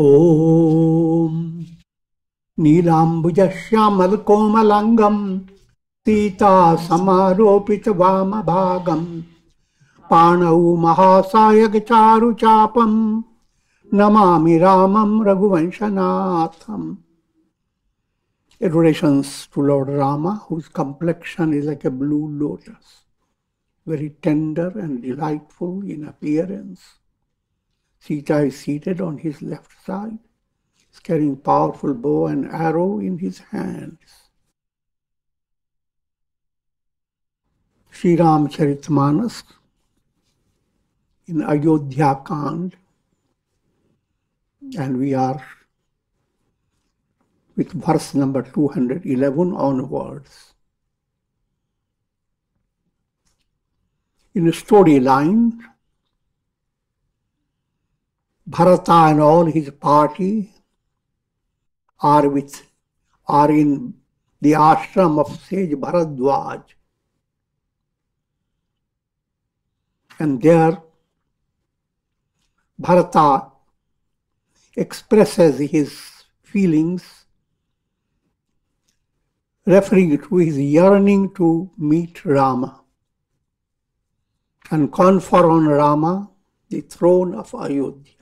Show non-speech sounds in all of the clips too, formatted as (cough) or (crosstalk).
ॐ नीलाम्बुजश्यामलकोमलाङ्गं सीता समारोपितवामभागम् पाणौ महासायकचारुचापं नमामि रामं रघुवंशनाथम् Adorations to Lord Rama, whose complexion is like a blue lotus, very tender and delightful in appearance. Sita is seated on his left side, is carrying powerful bow and arrow in his hands. Sri Ramcharitmanas in Ayodhya Kand, and we are with verse number 211 onwards. In the storyline, Bharata and all his party are with are in the ashram of sage Bharadwaj. And there Bharata expresses his feelings referring to his yearning to meet Rama and confer on Rama the throne of Ayodhya.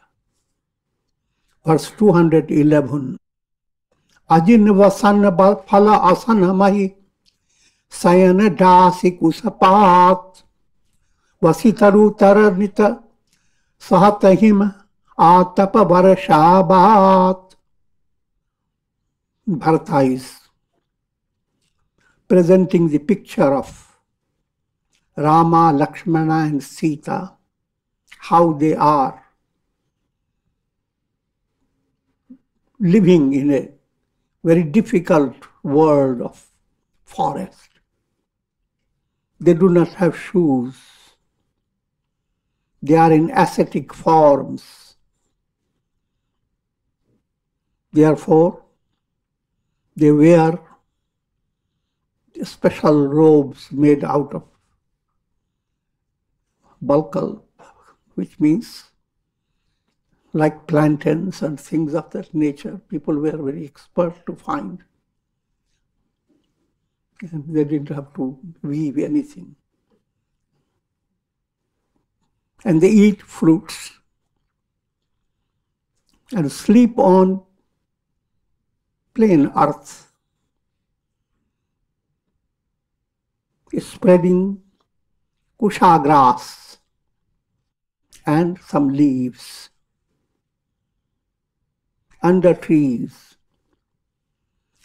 Verse 211 Ajin vasan phala asana mahi sayan dasi kusapat. Vasitaru taranita sahatahim atapa varashabat. Bharata is presenting the picture of Rama, Lakshmana, and Sita, how they are living in a very difficult world of forest. They do not have shoes. They are in ascetic forms. Therefore, they wear special robes made out of bulkal, which means like plantains and things of that nature. People were very expert to find. And they didn't have to weave anything. And they eat fruits and sleep on plain earth. spreading kusha grass and some leaves under trees.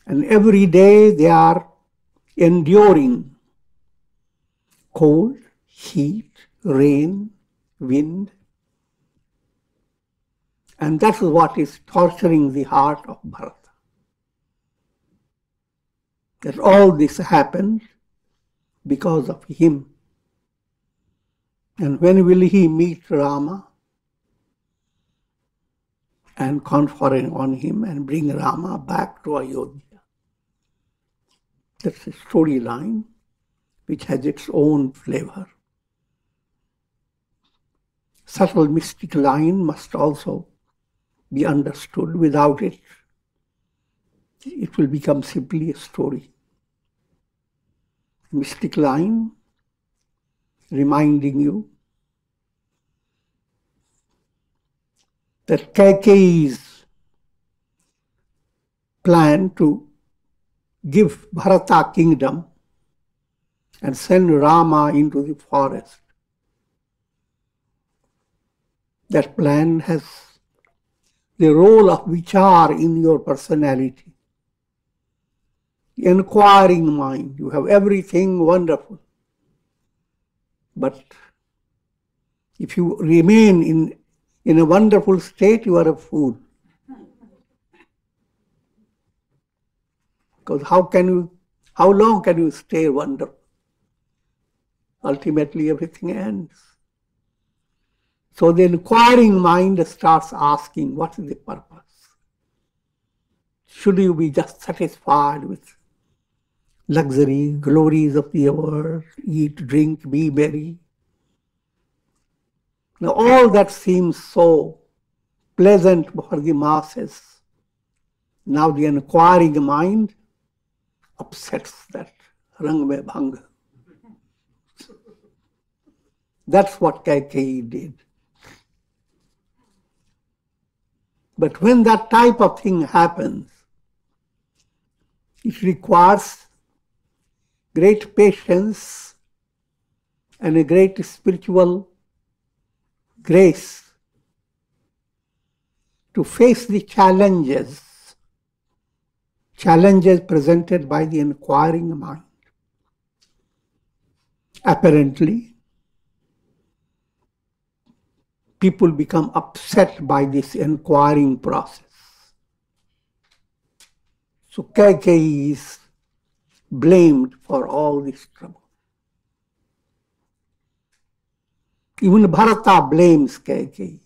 And every day they are enduring cold, heat, rain, wind. And that is what is torturing the heart of Bharata. That all this happened because of him. And when will he meet Rama and conferring on him and bring Rama back to Ayodhya? That's a storyline which has its own flavor. Subtle mystic line must also be understood. Without it, it will become simply a story mystic line reminding you that Kaikeyi's plan to give Bharata kingdom and send Rama into the forest. That plan has the role of vichar in your personality inquiring mind. You have everything wonderful. But if you remain in, in a wonderful state, you are a fool. Because how can you, how long can you stay wonderful? Ultimately, everything ends. So the inquiring mind starts asking, what is the purpose? Should you be just satisfied with luxury, glories of the world, eat, drink, be merry. Now, all that seems so pleasant for the masses. Now the inquiring mind upsets that rang me bhang. That's what Kaikeyi did. But when that type of thing happens, it requires great patience and a great spiritual grace to face the challenges, challenges presented by the inquiring mind. Apparently, people become upset by this inquiring process. So Kaikeyi is blamed for all this trouble. Even Bharata blames Kaikeyi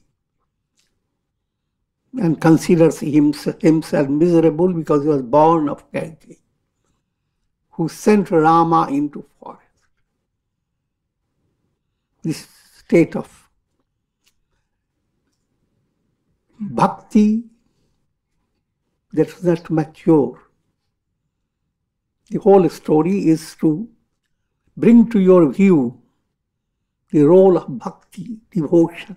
and considers himself, himself miserable because he was born of Kaikeyi, who sent Rama into forest. This state of bhakti that's not mature. The whole story is to bring to your view the role of bhakti, devotion.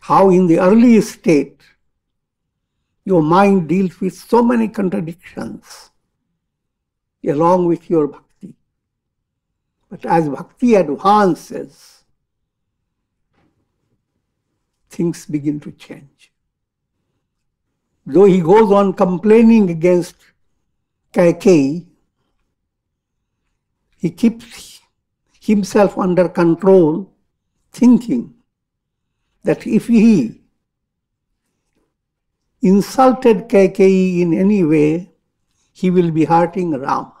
How in the early state your mind deals with so many contradictions along with your bhakti. But as bhakti advances, things begin to change. Though he goes on complaining against Kaikeyi, he keeps himself under control, thinking that if he insulted Kaikeyi in any way, he will be hurting Rama.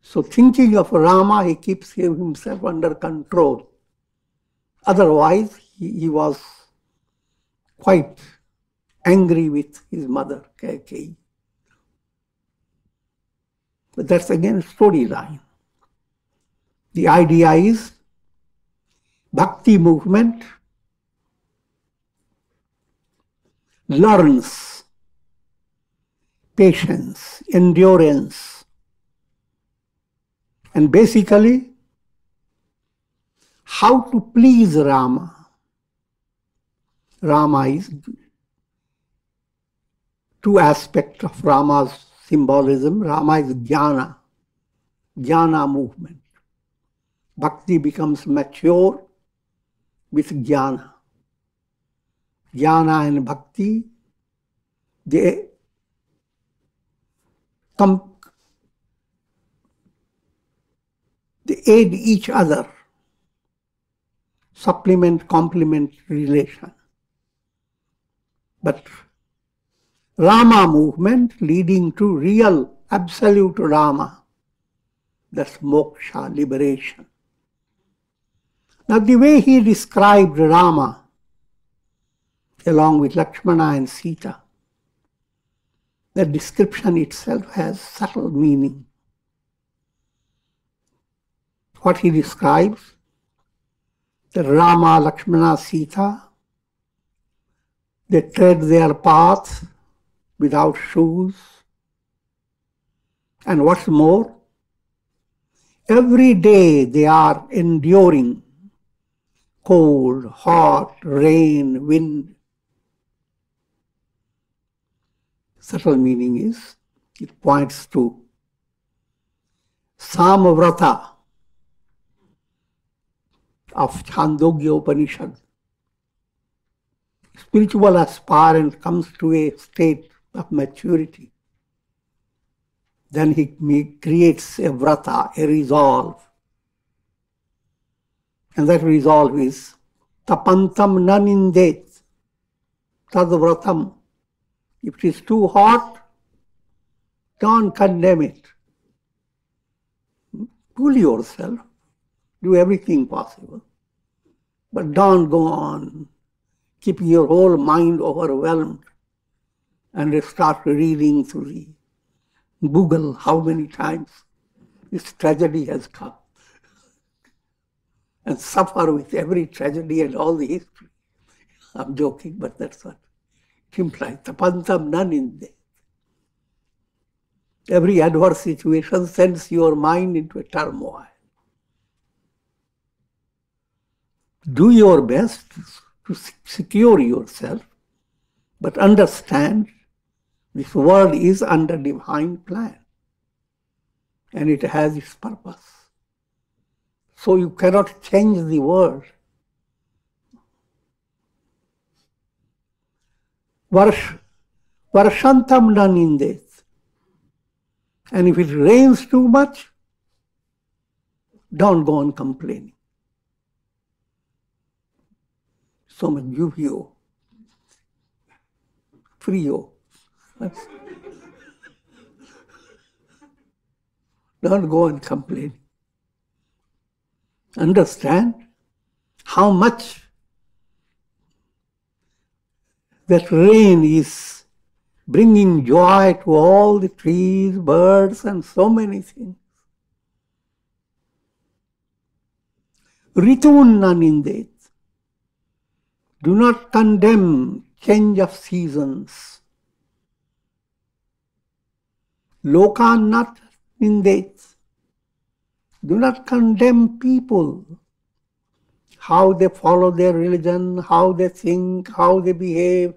So thinking of Rama, he keeps himself under control. Otherwise, he, he was quite angry with his mother, Kaikeyi. But that's again storyline. The idea is bhakti movement learns patience, endurance, and basically how to please Rama. Rama is two aspects of Rama's symbolism. Rama is jnana, jnana movement. Bhakti becomes mature with jnana. Jnana and bhakti, they come, they aid each other supplement complement relation. But Rama movement leading to real absolute Rama, that's moksha, liberation. Now the way he described Rama along with Lakshmana and Sita, the description itself has subtle meaning. What he describes the Rama, Lakshmana, Sita, they tread their path without shoes. And what's more, every day they are enduring cold, hot, rain, wind. Subtle meaning is, it points to Samavrata, of Chandogya Upanishad. Spiritual aspirant comes to a state of maturity. Then he creates a vrata, a resolve. And that resolve is tapantam nanindet, tadvratam. If it is too hot, don't condemn it. Cool yourself do everything possible. But don't go on keeping your whole mind overwhelmed and start reading through the Google how many times this tragedy has come. (laughs) and suffer with every tragedy and all the history. I'm joking, but that's what it implies. Tapantam naninde. Every adverse situation sends your mind into a turmoil. Do your best to secure yourself, but understand this world is under divine plan and it has its purpose. So you cannot change the world. Varsh, varshantam nanindet. And if it rains too much, don't go on complaining. So much juvio, frio. (laughs) don't go and complain understand how much that rain is bringing joy to all the trees, birds, and so many things. Ritun nanindet. Do not condemn change of seasons. Lokan not nindet. Do not condemn people, how they follow their religion, how they think, how they behave.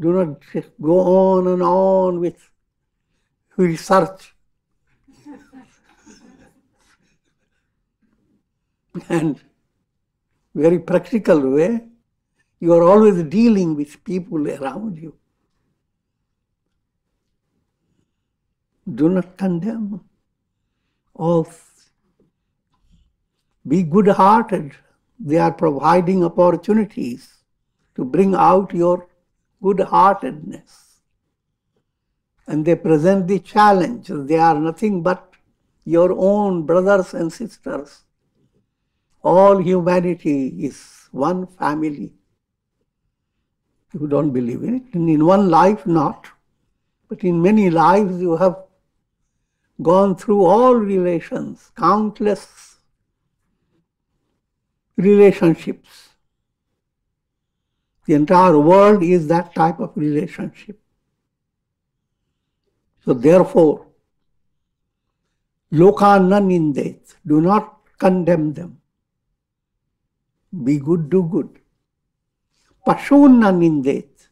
Do not go on and on with research. (laughs) and very practical way, you are always dealing with people around you. Do not condemn of be good hearted. They are providing opportunities to bring out your good heartedness. And they present the challenge. They are nothing but your own brothers and sisters. All humanity is one family. You don't believe in it. In one life, not. But in many lives, you have gone through all relations, countless relationships. The entire world is that type of relationship. So therefore, lokana do not condemn them. Be good, do good. Pashunna nindet,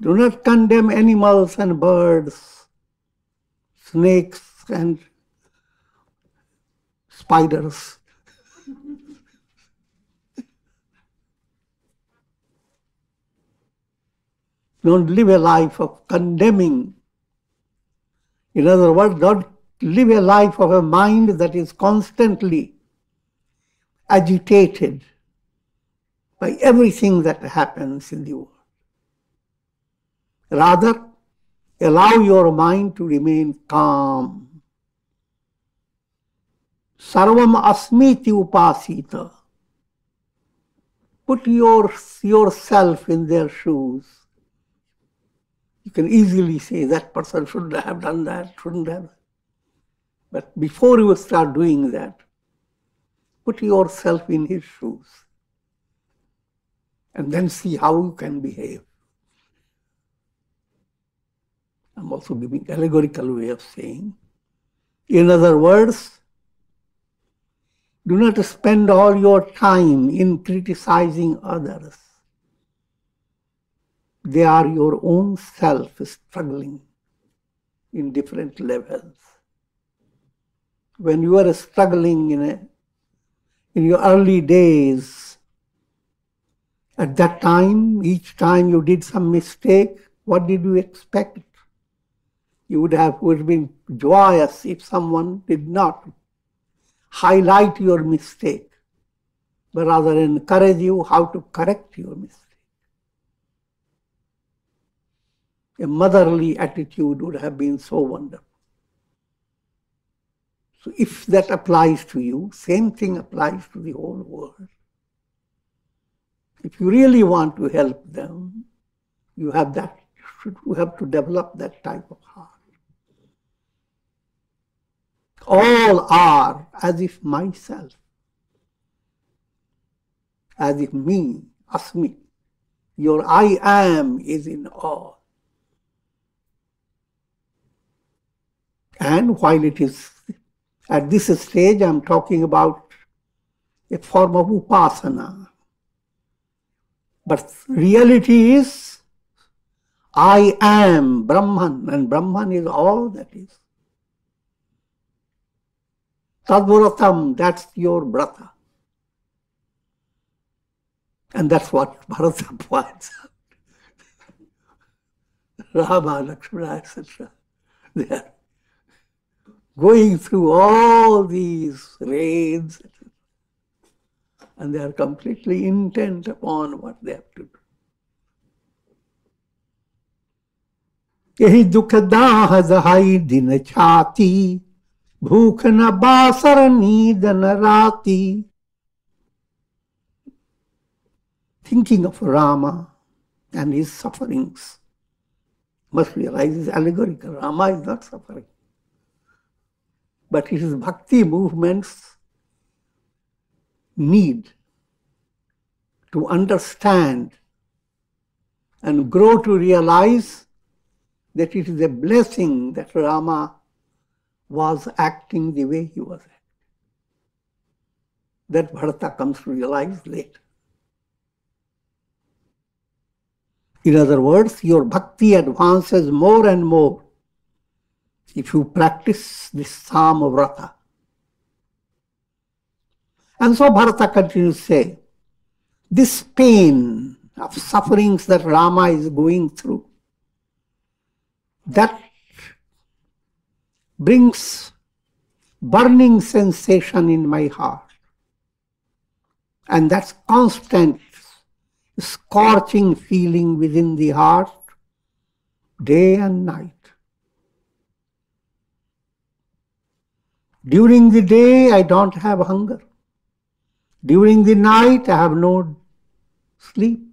do not condemn animals and birds snakes and spiders. (laughs) don't live a life of condemning. In other words, don't live a life of a mind that is constantly agitated by everything that happens in the world. Rather, Allow your mind to remain calm. Sarvam asmiti upasita. Put your, yourself in their shoes. You can easily say that person shouldn't have done that, shouldn't have. But before you start doing that, put yourself in his shoes and then see how you can behave. I'm also giving allegorical way of saying. In other words, do not spend all your time in criticizing others. They are your own self struggling in different levels. When you are struggling in, a, in your early days, at that time, each time you did some mistake, what did you expect? You would have would have been joyous if someone did not highlight your mistake, but rather encourage you how to correct your mistake. A motherly attitude would have been so wonderful. So if that applies to you, same thing applies to the whole world. If you really want to help them, you have that you have to develop that type of heart all are as if myself. as if me, asmi, your I am is in all. And while it is at this stage, I'm talking about a form of upasana. But reality is, I am Brahman, and Brahman is all that is. Tadvratam, that's your brata. And that's what Bharata (laughs) points out. Rama, Lakshmana, etc. They are going through all these raids, and they are completely intent upon what they have to do. यही दुख दाह दहाई दिन छाती भूख न बासर नींद न राती thinking of Rama and his sufferings must realize is allegorical. Rama is not suffering. But his bhakti movements need to understand and grow to realize that it is a blessing that Rama was acting the way he was acting. That Bharata comes to realize later. In other words, your bhakti advances more and more if you practice this Sama Vrata. And so Bharata continues to say, this pain of sufferings that Rama is going through, that brings burning sensation in my heart. And that's constant, scorching feeling within the heart, day and night. During the day, I don't have hunger. During the night, I have no sleep.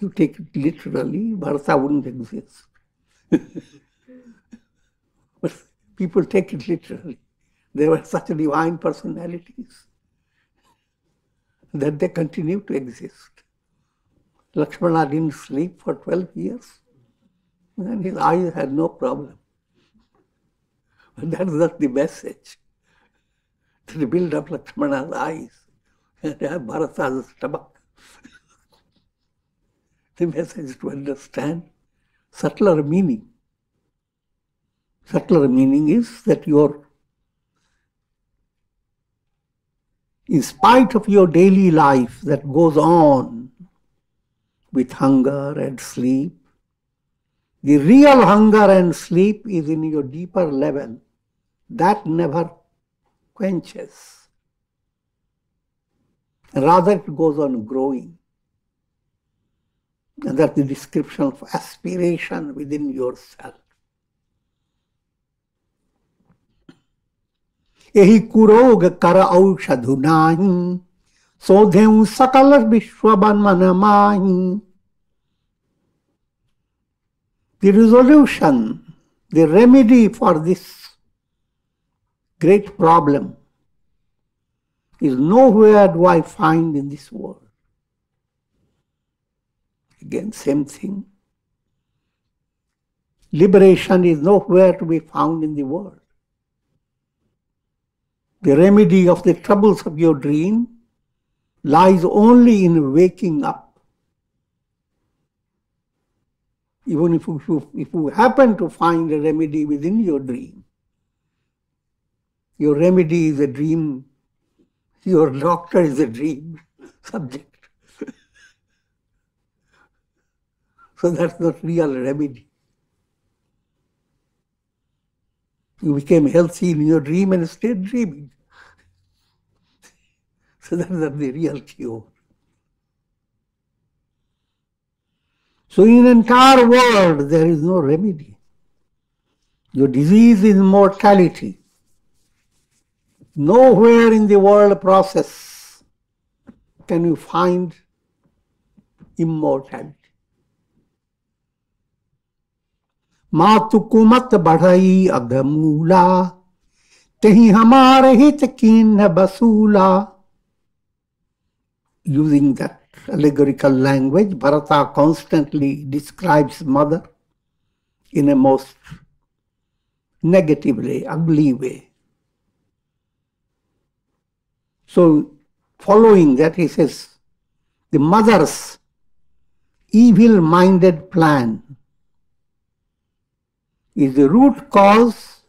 You take it literally, Bharata wouldn't exist. (laughs) people take it literally. They were such divine personalities that they continue to exist. Lakshmana didn't sleep for 12 years, and his eyes had no problem. But that's not the message. To build up Lakshmana's eyes and have Bharata's stomach. the message is to understand subtler meaning. Subtler meaning is that your in spite of your daily life that goes on with hunger and sleep, the real hunger and sleep is in your deeper level. That never quenches. Rather, it goes on growing. And that's the description of aspiration within yourself. यही कुरोग कर औषधु नाही सोधेऊ सकल विश्व मन माही The resolution, the remedy for this great problem is nowhere do I find in this world. Again, same thing. Liberation is nowhere to be found in the world. The remedy of the troubles of your dream lies only in waking up. Even if you, if you happen to find a remedy within your dream, your remedy is a dream, your doctor is a dream (laughs) subject. so that's not real remedy. You became healthy in your dream and stayed dreaming. (laughs) so that's the real cure. So in the entire world there is no remedy. Your disease is mortality. Nowhere in the world process can you find immortality. मातु कुमत बढ़ई अगमूला तही हमारे हित कीन बसूला using that allegorical language, Bharata constantly describes mother in a most negative way, ugly way. So, following that, he says, the mother's evil minded plan is the root cause.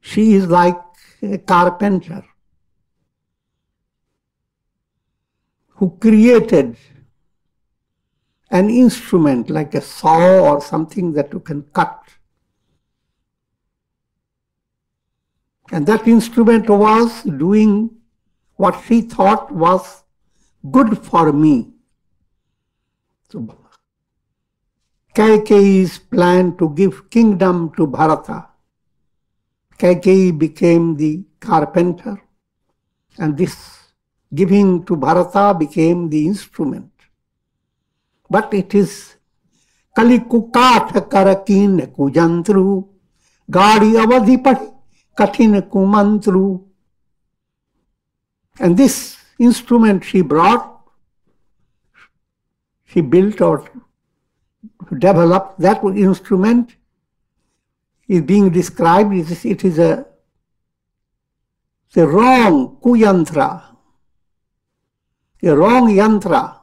She is like a carpenter who created an instrument like a saw or something that you can cut. And that instrument was doing what she thought was good for me. So, Kaikeyi's plan to give kingdom to Bharata. Kaikeyi became the carpenter, and this giving to Bharata became the instrument. But it is Kalikukat Karakin Kujantru, Gadi Avadhipati Katin Kumantru. And this instrument she brought, she built or developed, that instrument is being described, it is, it is a, a wrong kuyantra, a wrong yantra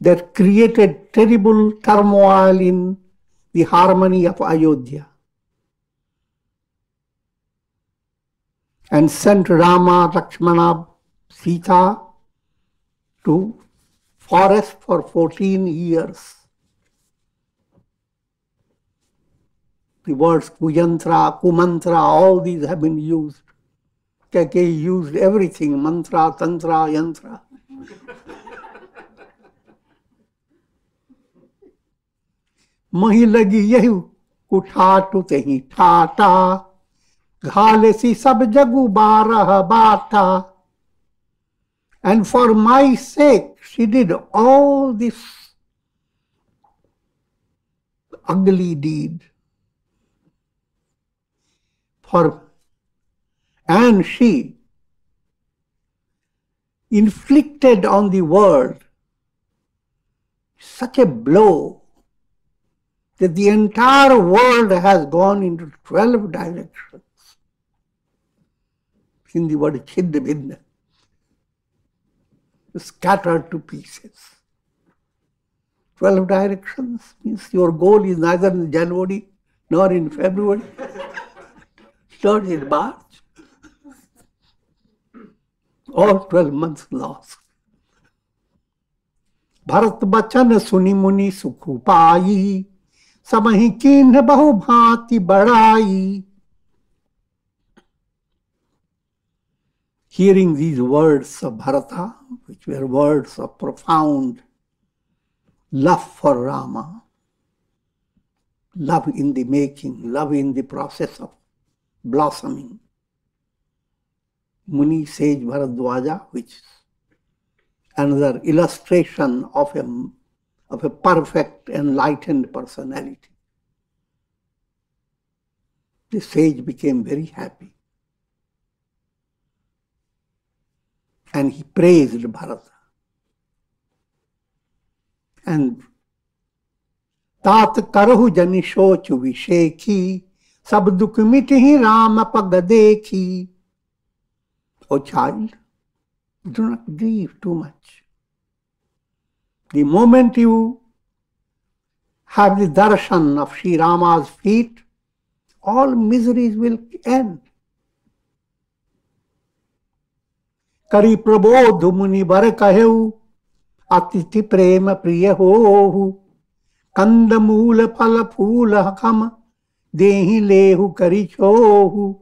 that created terrible turmoil in the harmony of Ayodhya. And sent Rama, Lakshmana, Sita to forest for 14 years. The words Kuyantra, Kumantra, all these have been used. KK used everything, mantra, tantra, yantra. मही लगी यही उठा to तही ठाटा घाले सी सब जगु बारह बाटा And for my sake, she did all this ugly deed. For, and she inflicted on the world such a blow that the entire world has gone into 12 directions. In the word Chiddabhinna scattered to pieces. 12 directions means your goal is neither in January nor in February, (laughs) nor in March. All 12 months lost. Bharat बचन सुनि मुनि सुख पाई समहि कीन्ह बहु भांति बढ़ाई hearing these words of Bharata, which were words of profound love for Rama, love in the making, love in the process of blossoming. Muni sage Bharadwaja, which is another illustration of a, of a perfect enlightened personality. The sage became very happy. and he praised Bharata. And तात करहु जनि सोच विषेखी सब दुख मिट ही राम पग देखी। O child do not grieve too much the moment you have the darshan of Shri Rama's feet all miseries will end करी प्रबोध मुनि बर कहे अतिथि प्रेम प्रिय हो कंद मूल फल फूल हकम Dehi lehu karichohu.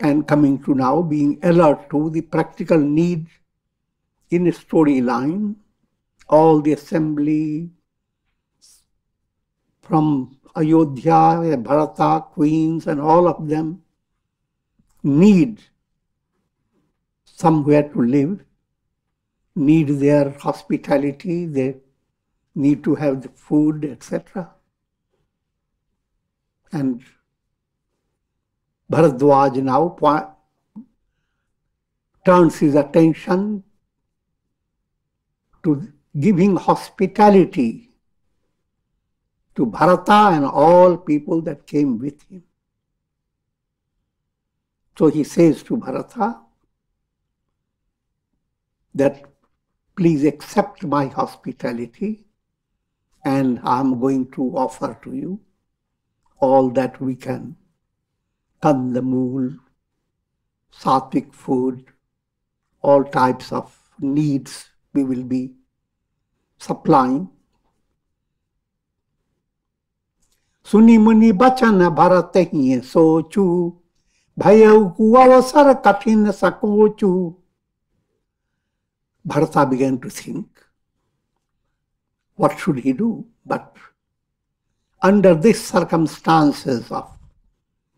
And coming to now being alert to the practical needs in a storyline, all the assembly from Ayodhya, Bharata, Queens, and all of them need somewhere to live, need their hospitality, they need to have the food, etc. And Bharadwaj now turns his attention to giving hospitality to Bharata and all people that came with him. So he says to Bharata that please accept my hospitality and I'm going to offer to you all that we can. Kandamul, sattvic food, all types of needs we will be supplying. सुनी मुनि बचन भरत ही सोचू भय अवसर कठिन सकोचू Bharata began to think, what should he do? But under these circumstances of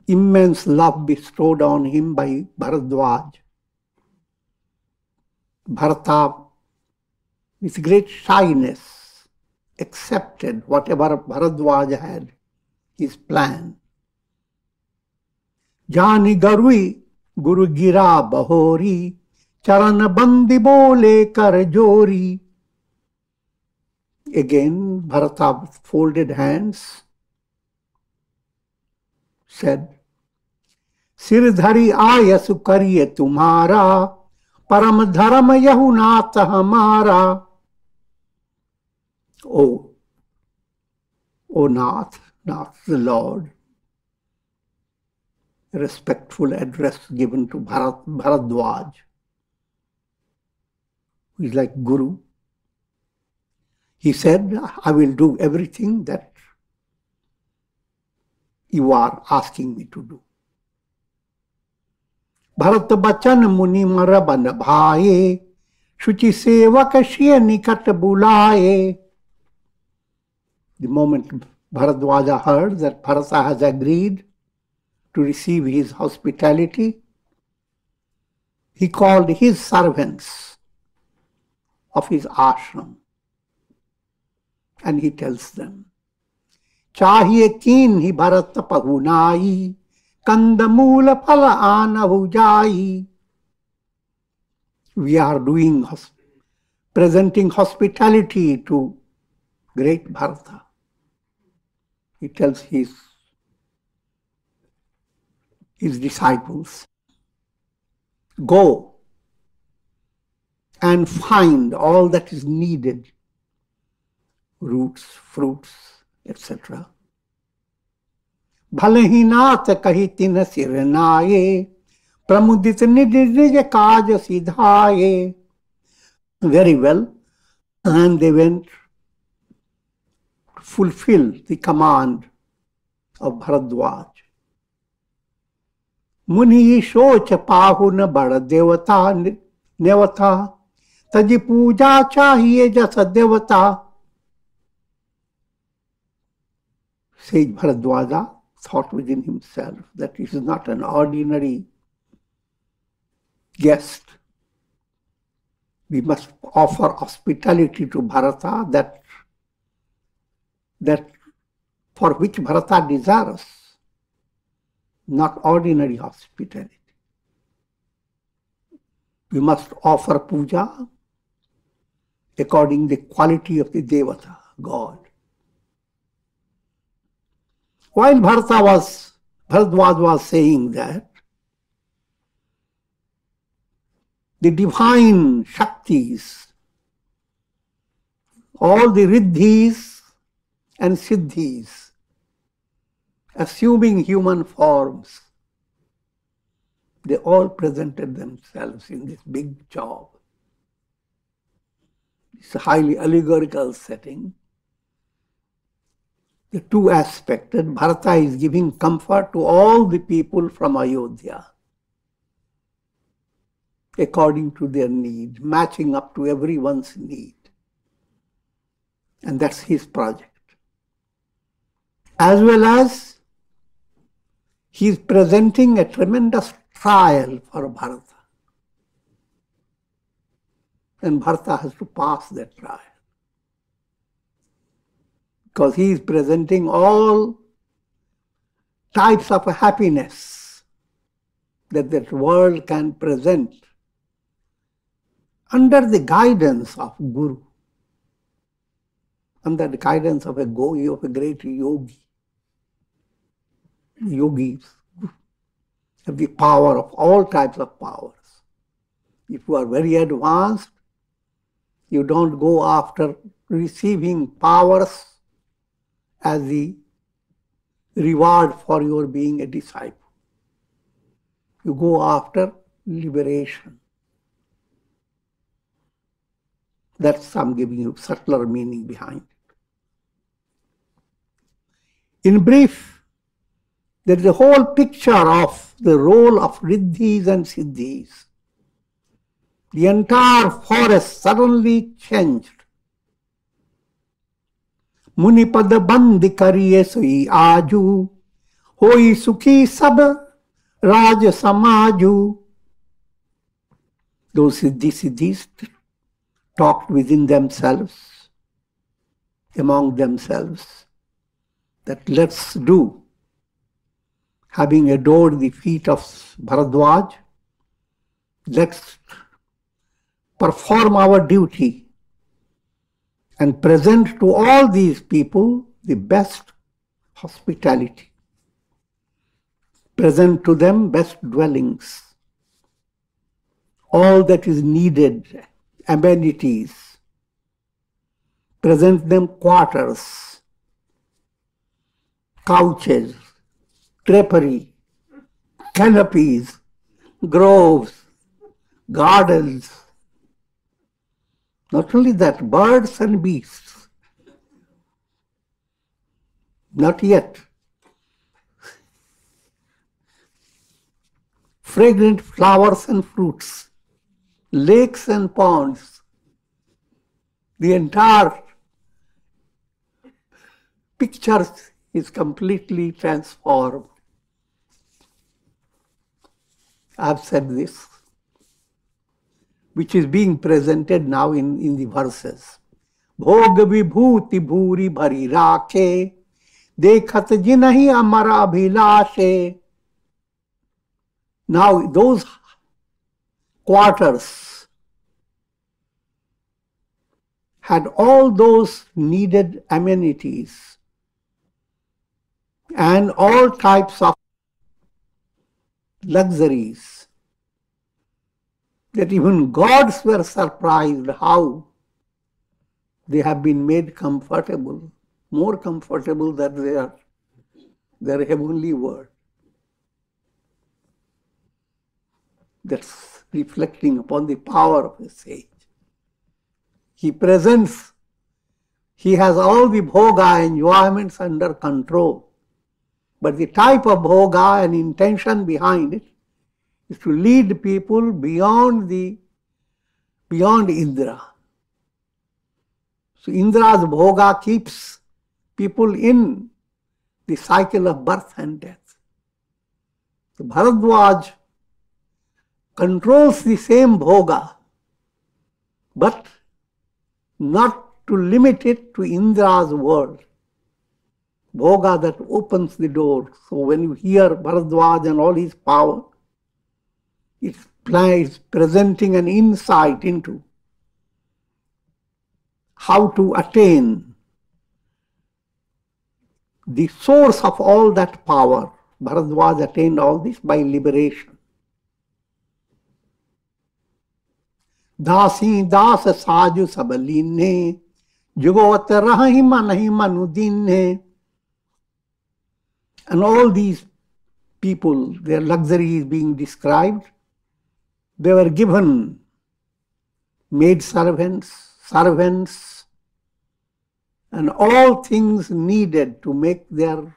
immense love bestowed on him by Bharadwaj, Bharata, with great shyness, accepted whatever Bharadwaj had, his plan. Jani Garui Guru Gira Bahori चरण बंदी बोले कर जोरी again bharata folded hands said सिर धरी आयस करिए तुम्हारा परम धर्म यहु नाथ हमारा ओ ओ नाथ नाथ the lord respectful address given to Bharat, Bharadwaj who is like Guru, He said, I will do everything that you are asking me to do. The moment Bharadwaja heard that Bharata has agreed to receive his hospitality, he called his servants of his ashram and he tells them, Chahiye kin hi bharat pahunai, kandamula phala anahujai. We are doing, presenting hospitality to great Bharata. He tells his, his disciples, Go and find all that is needed roots fruits etcetera भले ही नाथ कही तिन सिर नाये, प्रमुदित निज काज सीधाए very well and they went fulfil the command of Bharadwaj मुनि सोच पाहुन बड़ देवता, नेवता, तजी पूजा चाहिए जस देवता। Sage Bharadwaja thought within himself that this is not an ordinary guest. We must offer hospitality to Bharata that, that for which Bharata desires, not ordinary hospitality. We must offer puja according to the quality of the Devata, God. While Bharata was, Bharadwaj was saying that, the divine Shaktis, all the Riddhis and Siddhis, assuming human forms, they all presented themselves in this big job. It's a highly allegorical setting. The two aspects that Bharata is giving comfort to all the people from Ayodhya according to their need, matching up to everyone's need. And that's his project. As well as he is presenting a tremendous trial for Bharata and Bharata has to pass that trial. Because he is presenting all types of happiness that that world can present under the guidance of Guru, under the guidance of a Goyi, of a great yogi. Yogis have the power of all types of powers. If you are very advanced, you don't go after receiving powers as the reward for your being a disciple. You go after liberation. That's I'm giving you subtler meaning behind it. In brief, there is a whole picture of the role of riddhis and siddhis. The entire forest suddenly changed. मुनिपद बंद करिए सोई आजू होई सुखी सब राज समाजू Those siddhi siddhis talked within themselves, among themselves, that let's do. Having adored the feet of Bharadwaj, let's perform our duty and present to all these people the best hospitality. Present to them best dwellings, all that is needed, amenities. Present them quarters, couches, drapery, canopies, groves, gardens, not only that, birds and beasts. Not yet. Fragrant flowers and fruits, lakes and ponds. The entire picture is completely transformed. I've said this which is being presented now in, in the verses. भोग विभूति भूरी भरी राखे देखत जिनहि अमर अभिलाषे Now those quarters had all those needed amenities and all types of luxuries that even gods were surprised how they have been made comfortable, more comfortable than their, their heavenly world. That's reflecting upon the power of a sage. He presents, he has all the bhoga enjoyments under control. But the type of bhoga and intention behind it is to lead people beyond the beyond Indra. So Indra's bhoga keeps people in the cycle of birth and death. So Bharadwaj controls the same bhoga, but not to limit it to Indra's world. Bhoga that opens the door. So when you hear Bharadwaj and all his power, it is presenting an insight into how to attain the source of all that power. Bharadwaj attained all this by liberation. दासी दास साजु सब लीने जुगोत रही मन ही मनु दीने and all these people, their luxury is being described. They were given maid servants, servants, and all things needed to make their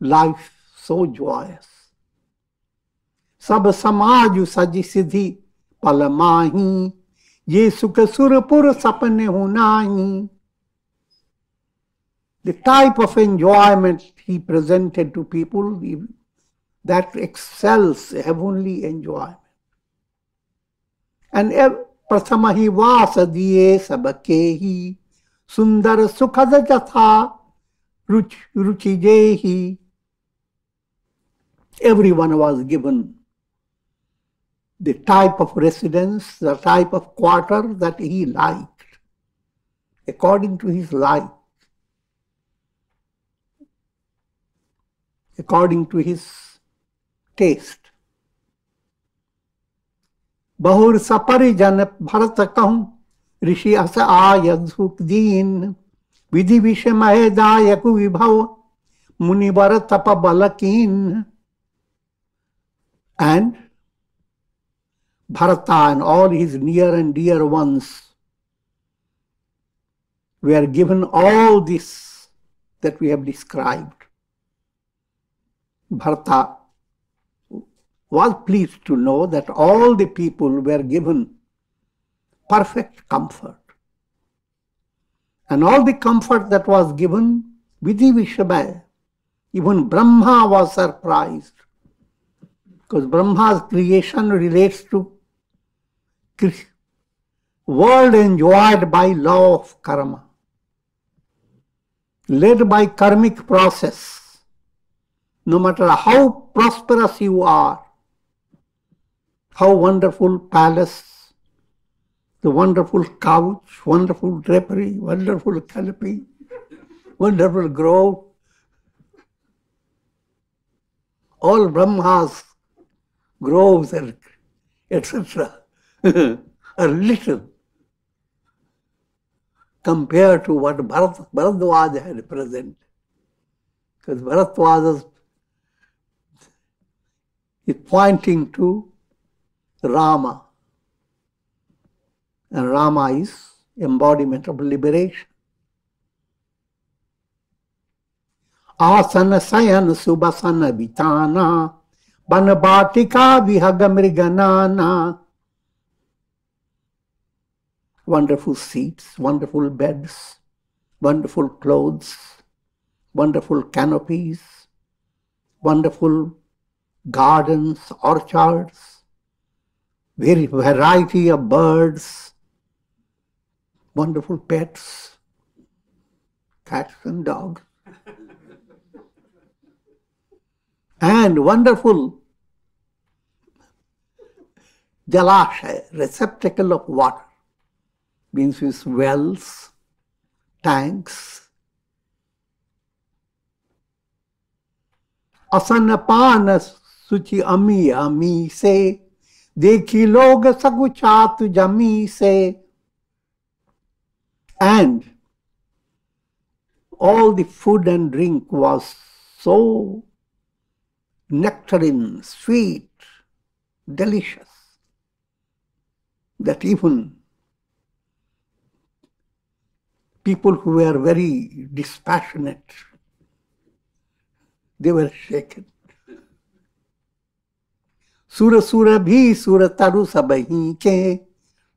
life so joyous. सब समाज सज सिद्धि पल माही ये सुख सुरपुर सपने हो नाही the type of enjoyment he presented to people that excels heavenly enjoyment. And प्रथम ही वास दिए सबके ही सुंदर सुखद जथा रुच रुचि जे Everyone was given the type of residence, the type of quarter that he liked, according to his life, according to his taste. बहुर सपरि जन भरत कहूँ ऋषि अस आय दीन विधि विषमय दायक विभव मुनिवर तप बलकीन and Bharata and all his near and dear ones were given all this that we have described. Bharata was pleased to know that all the people were given perfect comfort. And all the comfort that was given, Vidhi even Brahma was surprised. Because Brahma's creation relates to world enjoyed by law of karma, led by karmic process. No matter how prosperous you are, how wonderful palace, the wonderful couch, wonderful drapery, wonderful canopy, wonderful grove, all Brahma's groves and etc. (laughs) are little compared to what Bharat, Bharadwaja had presented. Because Bharadwaja is pointing to Rama. And Rama is embodiment of liberation. आसन शयन सुबसन बिताना बन बाटिका विहग मृगनाना wonderful seats, wonderful beds, wonderful clothes, wonderful canopies, wonderful gardens, orchards, very variety of birds, wonderful pets, cats and dogs, and wonderful jalashaya, receptacle of water, means with wells, tanks. Asanapana suchi ami ami say देखी लोग सगुचात जमी से and all the food and drink was so nectarine, sweet, delicious, that even people who were very dispassionate, they were shaken. सुर सुर भी सुर तरु सबही के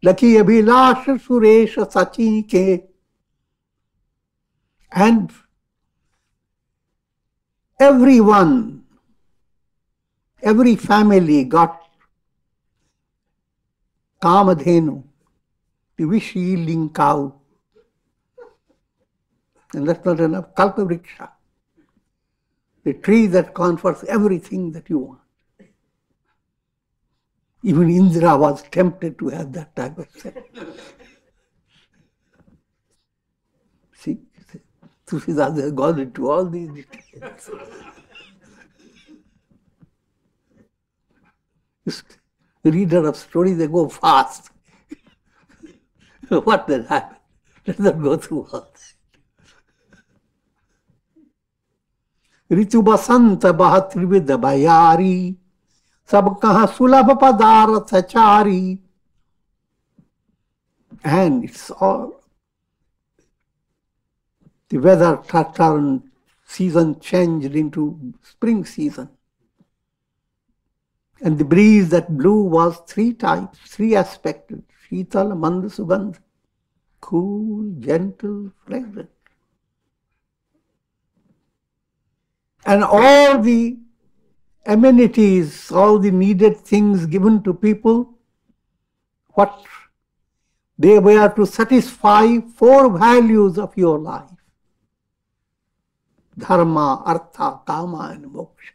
लखी अभिलाष सुरेश सची के and everyone, every family got Kamadhenu, the wish yielding cow. And that's not enough. Kalpavriksha, the tree that confers everything that you want. Even Indra was tempted to have that type of sex. See, Tulsidasa has gone into all these details. Reader of stories, they go fast. what then happened? Let them go through all that. ऋतु बसंत बह त्रिविध भयारी सब कहा सुलभ पदार्थ चारी and it's all the weather turned season changed into spring season and the breeze that blew was three types three aspects sheetal mand sugandh cool gentle fragrant and all the amenities, all the needed things given to people, what they were to satisfy four values of your life dharma, artha, kama, and moksha.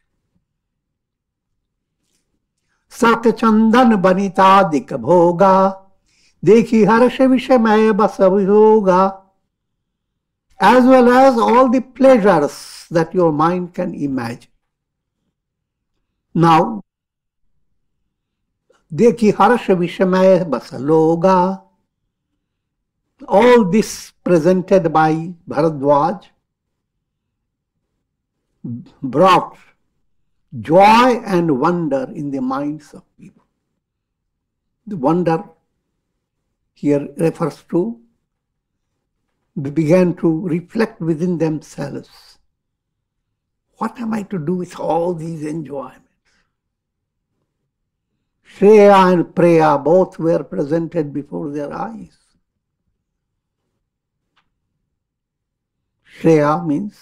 सक चंदन बनिता दिक भोगा देखी हर्ष विषमय बस होगा as well as all the pleasures that your mind can imagine. Now, देखी हर्ष विषमय बस लोगा all this presented by Bharadwaj brought joy and wonder in the minds of people. The wonder here refers to they began to reflect within themselves what am I to do with all these enjoyments? Shreya and Preya both were presented before their eyes. Shreya means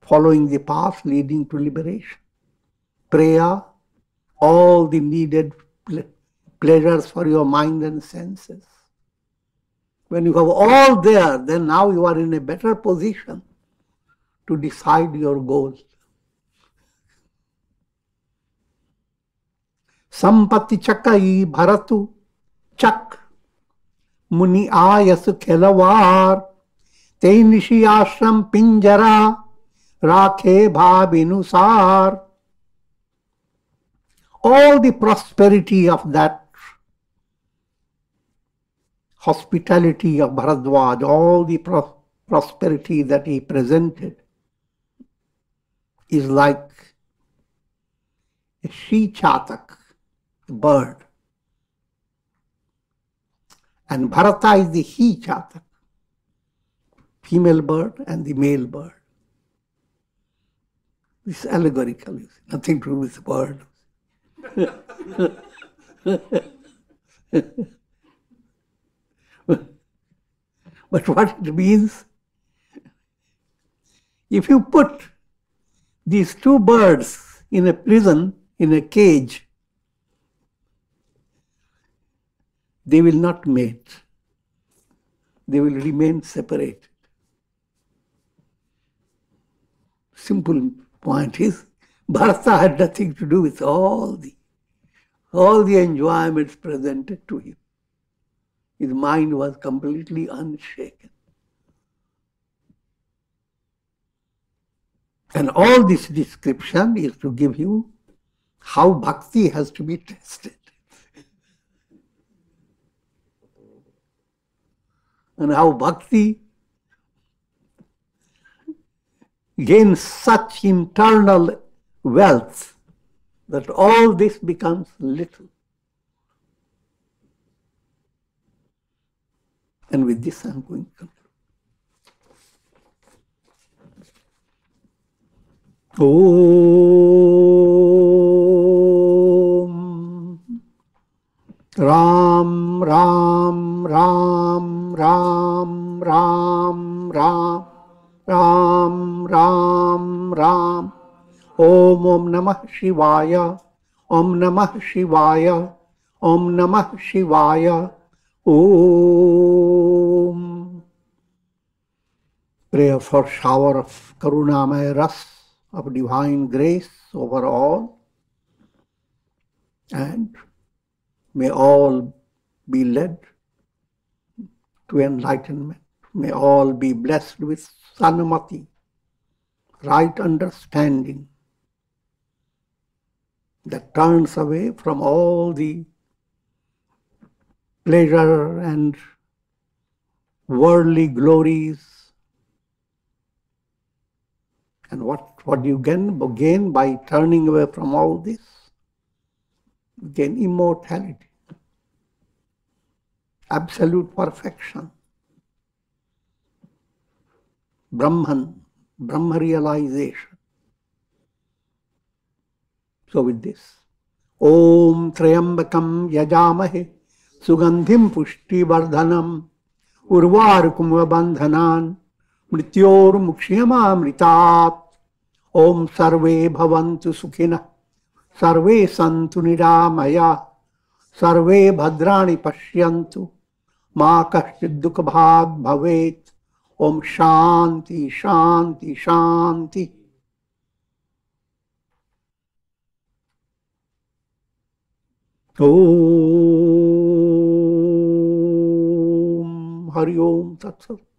following the path leading to liberation. Preya, all the needed pleasures for your mind and senses. When you have all there, then now you are in a better position to decide your goal. संपत्ति चकई भरतु चक मुनि आयस खेलवार ते निशि आश्रम पिंजरा राखे भाविनुसार all the prosperity of that hospitality of Bharadwaj, all the pro- prosperity that he presented is like a she chatak, bird. And Bharata is the he chatak, female bird and the male bird. It's allegorical, nothing to do with the (laughs) bird. but what it means, if you put these two birds in a prison, in a cage, they will not mate. They will remain separated. Simple point is, Bharata had nothing to do with all the all the enjoyments presented to him. His mind was completely unshaken. And all this description is to give you how bhakti has to be tested. And how bhakti gains such internal wealth that all this becomes little. And with this, I'm going to conclude. Ram Ram Ram Ram Ram Ram Ram Ram Ram Om Om नमः शिवाय ओम नमः शिवाय ओम नमः शिवाय ओम prayer for shower of karunamay ras of divine grace over all and may all be led to enlightenment. May all be blessed with sanmati, right understanding that turns away from all the pleasure and worldly glories. And what, what do you gain, gain by turning away from all this? Gain immortality, absolute perfection, Brahman, Brahma realization. So with this, Om Trayambakam Yajamahe Sugandhim Pushti Vardhanam Urvarkum Bandhanan Mrityormukshiyamamritat Om Sarve Bhavantu Sukhina Sarve Santu Niramaya Sarve Bhadrani Pashyantu माँ कश्चित दुख भाग भवेत। ओम शांति शांति शांति। ओम हरिओम तत्सत